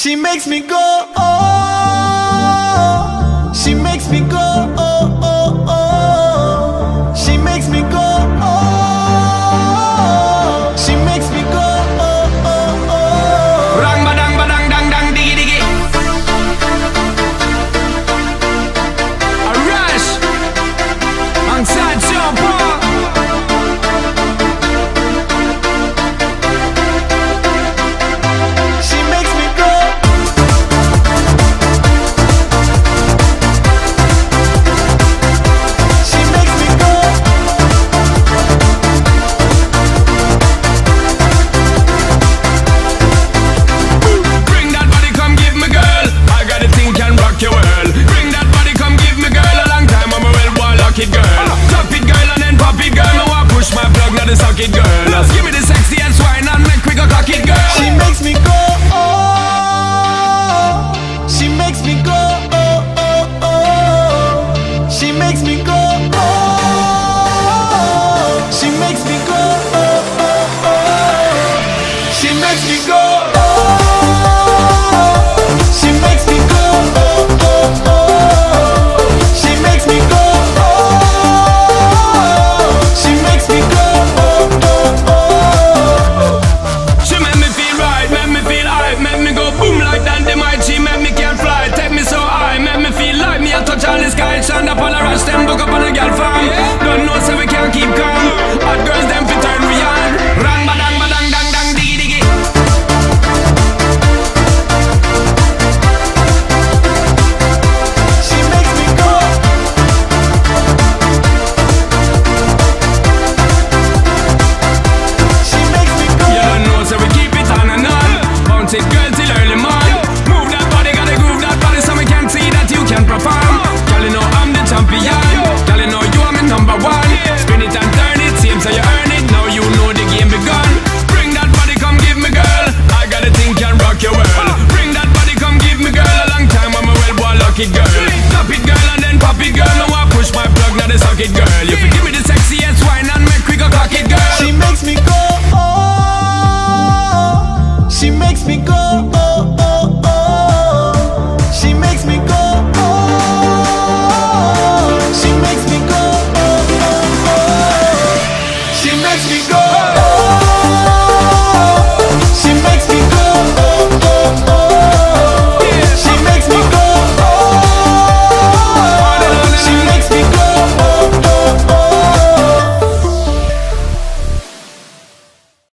She makes me go, oh, oh, oh. She makes me go, oh, oh, oh. Socket girl. Just give me the sexy and swine and make we go cock it girl. She makes me go. Oh, oh. She makes me go. Oh, oh, oh. She makes me go. Them book up on a girl farm. Don't know so we can't keep calm. Hot girls them fi turn we on. Rang badang badang dang dang diggy diggy. She makes me go. She makes me go. You don't know so we keep it on and on. Bounce it girl it, girl. Top it, girl, and then pop it, girl. Now I push my plug, now the socket, girl. You give me the sexiest wine and make we go cock it, girl. She makes me go, oh. oh. She makes me go, oh. She makes me go, oh. She makes me go, oh, oh. She makes me go, oh. oh